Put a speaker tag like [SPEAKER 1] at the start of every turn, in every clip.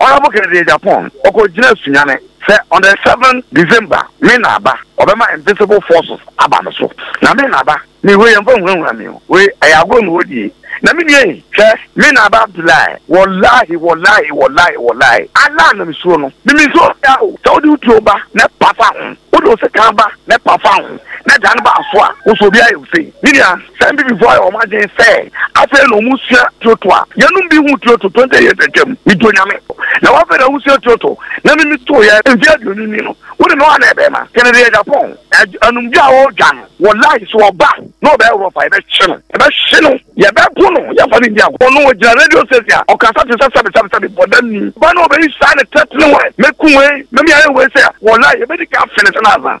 [SPEAKER 1] Honourable Kennedy Agyapong ɔkɔgyinaa Sunyani sɛ on the seven December me na aba ɔbɛma invisible forces aba me so na me na aba me wei yɛmfa nhunahuna me o wei ɛyɛ agorɔ na wɔdie na me nua yi hwɛ me na aba Abdullahi wɔlahi wɔlahi wɔlahi wɔlahi Allah na mesuro no me me nsuo ya o sɛ wode wo tuo ba na ɛpa fa ho wode wo sekan ba na ɛpa fa ho na dan ba aso a wo so obi ayɛ wo sei me nua Saa Abibifoɔ ayɛ wɔn adwene sɛ afei na wɔn sua Kyoto a yɛnom bi hu Kyoto twenty years atwam me di onyame na wafei na wo sua Kyoto na me me too yɛ mfeɛ aduonu ni no wo de no a na ɛbɛma kɛne deɛ Japan anum gya a ɔredwa no wɔ lai so ɔba na ɔbɛ Europa yɛbɛkye no yɛbɛhye no yɛbɛpo no yɛfa no ndi agorɔ ɔno ɔgyina radio station a ɔkasa te sɛ sɛbe sɛbe sɛbe bɔda ni ba na ɔbɛyi saa ne tɛtene wɛ mɛku wei mɛmi ayɛ wei sɛ wɔ lai yɛbɛdi ka afene sɛ no aza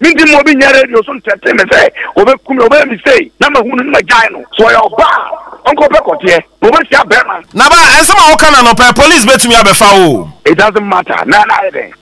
[SPEAKER 1] Me nti ma obi nyɛ radio so nteɛtee me sɛ ɔbɛku me, ɔbɛyɛ me sei na mahu no na magyae no. Sɛ ɔyɛ ɔbaa a, ɔnkɔ ɔpɛ kɔteɛ na ɔbɛhyia
[SPEAKER 2] barima. Naba, nsɛm a woka no anɔpa yi, police bɛtumi abɛfa wo o.
[SPEAKER 1] It doesn't matter, na na ayɛ dɛn?